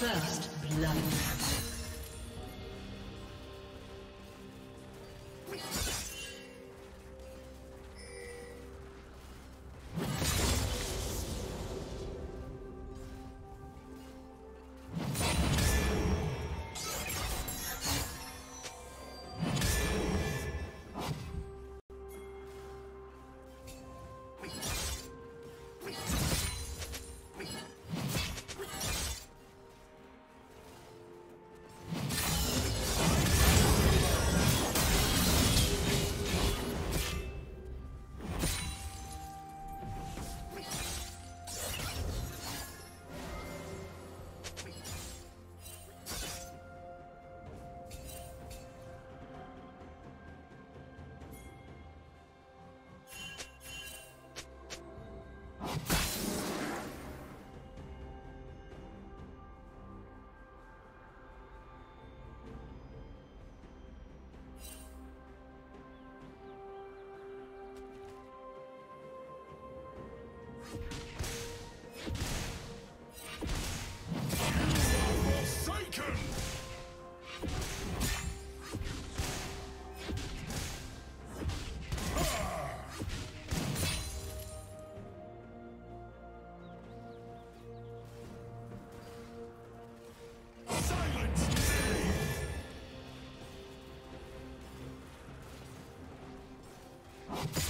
First blood. you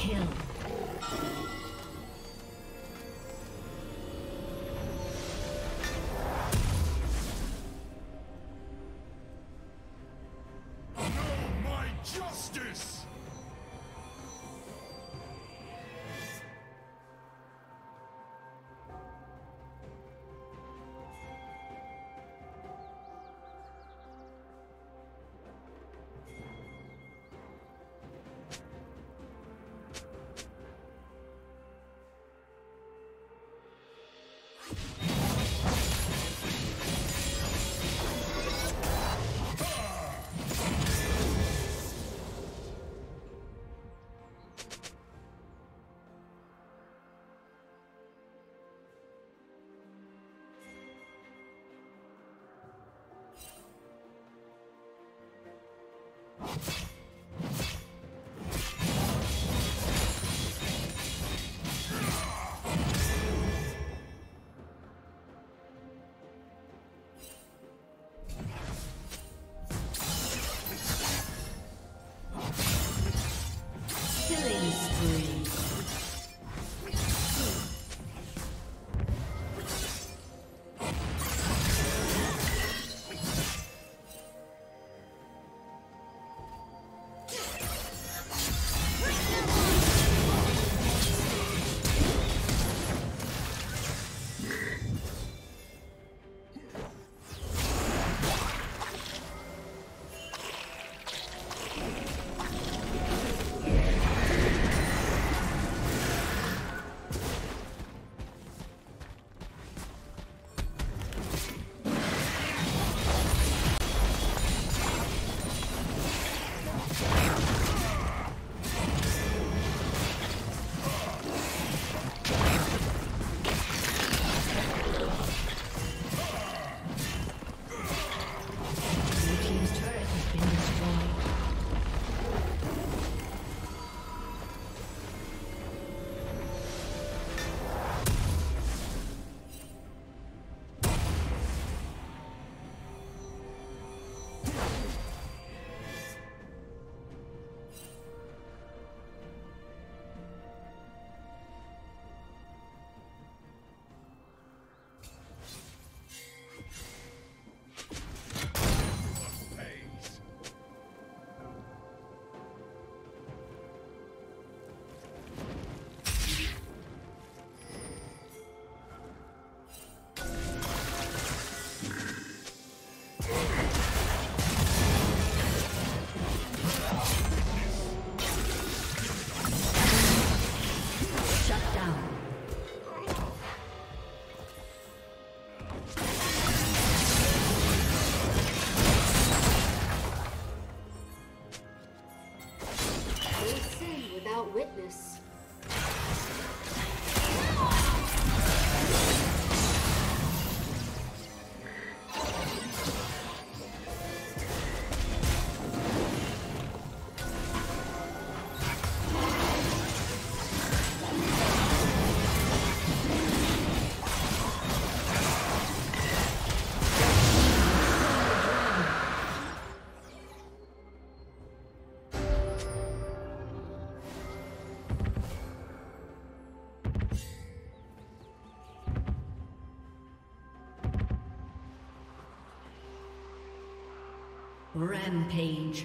Kill. Rampage.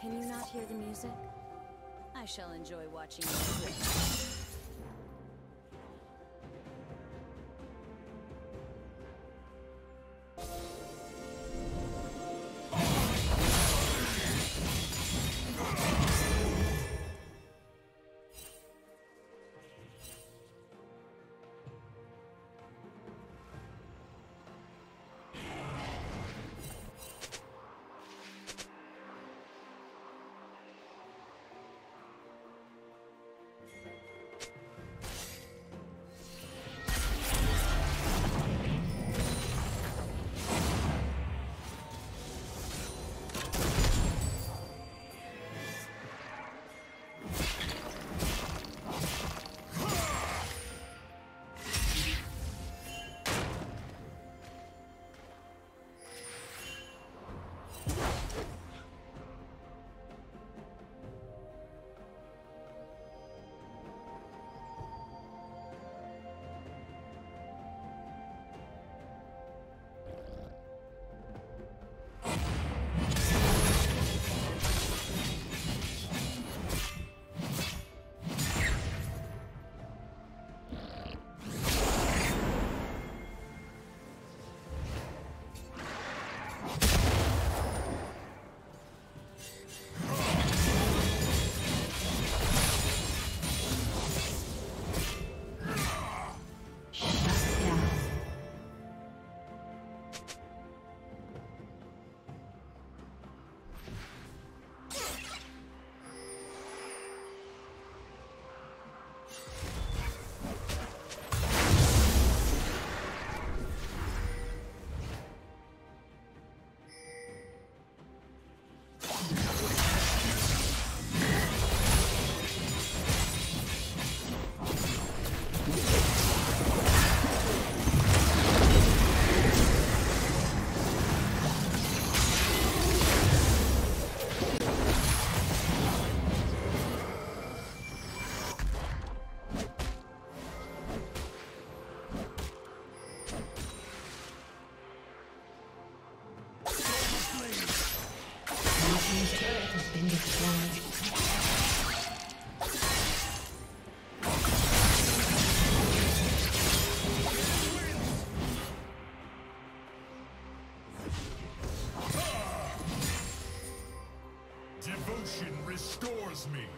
Can you not hear the music? I shall enjoy watching you. me.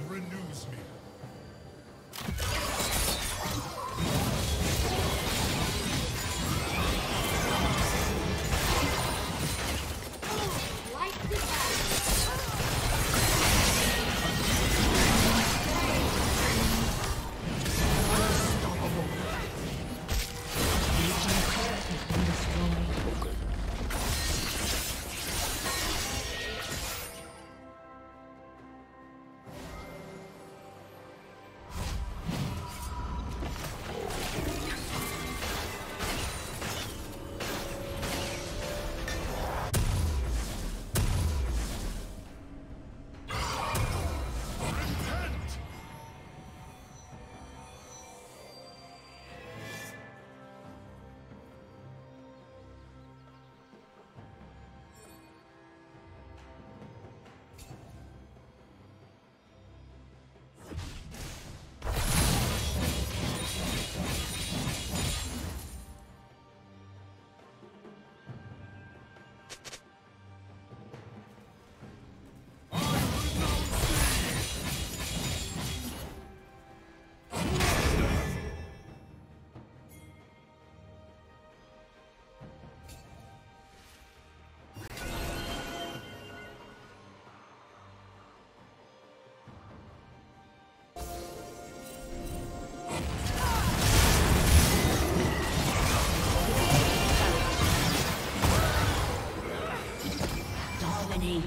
renews me.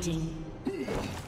Dominating.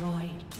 Destroyed.